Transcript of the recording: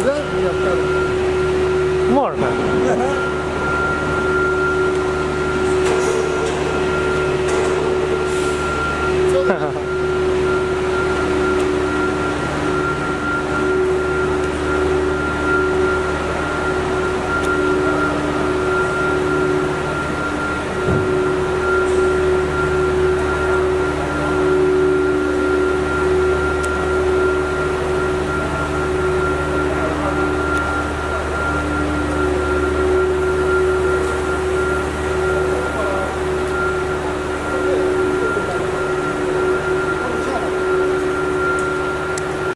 burada